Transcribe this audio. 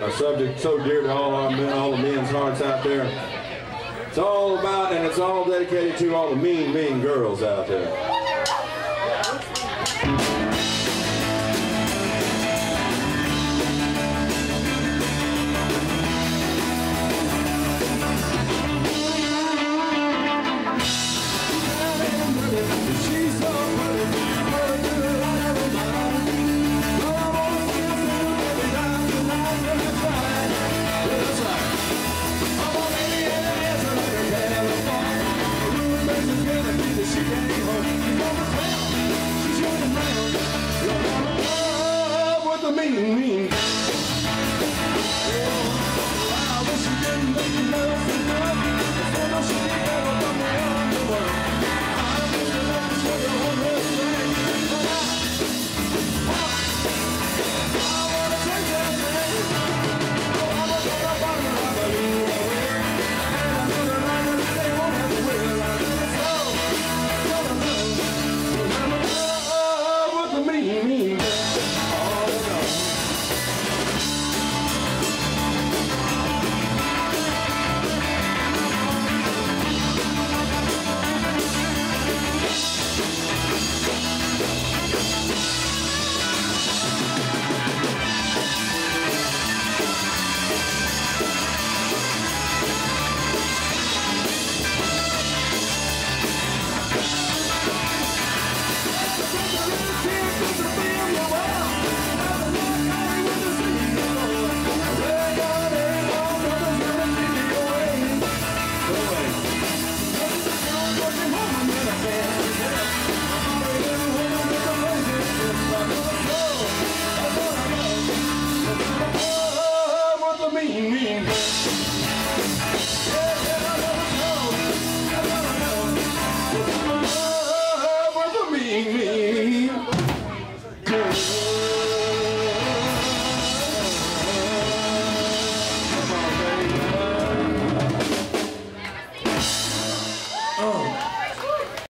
a subject so dear to all our men, all the men's hearts out there. It's all about and it's all dedicated to all the mean, mean girls out there. ring, mean.